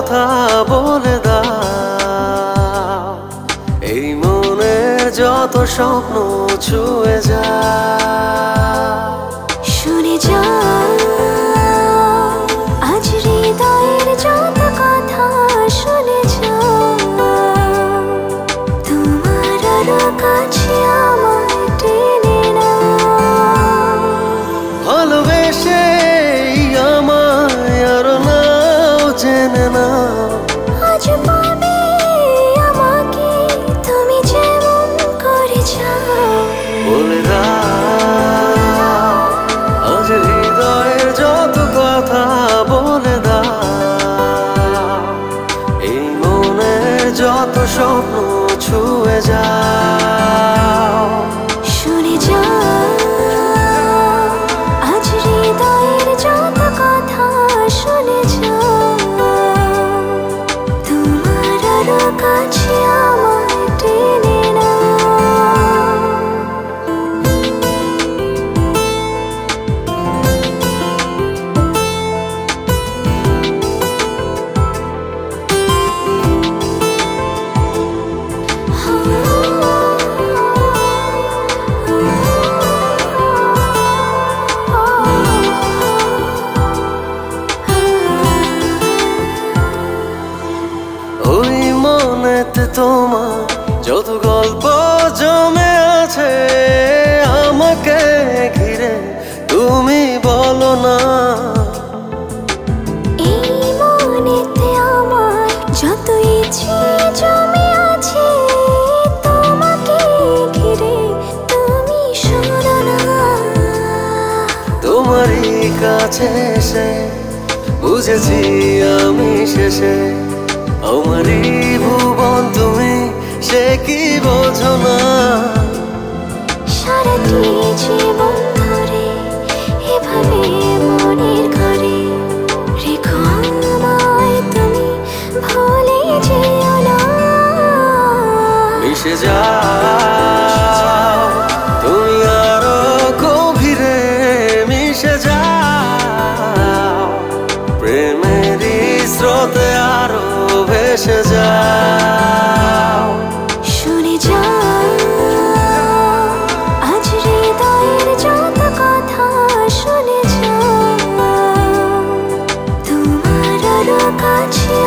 কথা বলে দাও। এই মনের যত স্বপ্ন ছুঁয়ে যা শুনে যা আজ হৃদয়ের যত কথা তোমার কাছে মনের যত স্বপ্ন ছুঁয়ে তোমার যত গল্প জমে আছে আমাকে ঘিরে তুমি বলো না। এই মনেতে আমার যত ইচ্ছে জমে আছে তোমাকে ঘিরে তুমি শোনো না। তোমারই কাছে এসে বুঝেছি আমি শেষে আমারই ভুবন তুমি সে কি বোঝো না? সারাটি শুনে যা তোমার আরও কাছে